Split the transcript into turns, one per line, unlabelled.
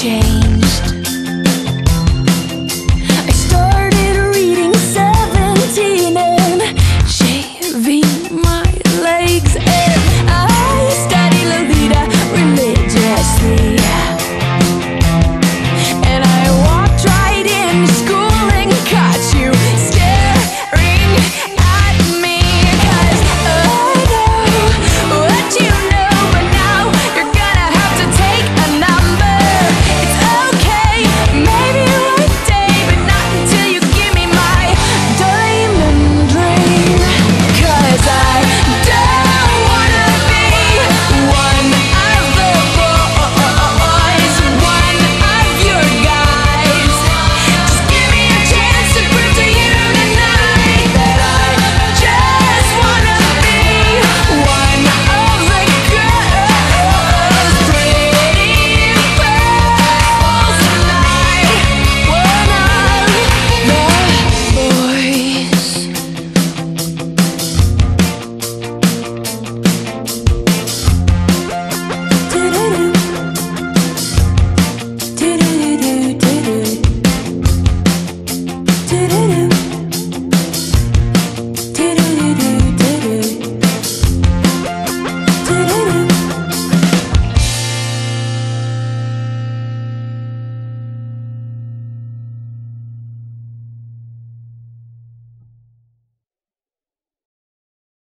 change.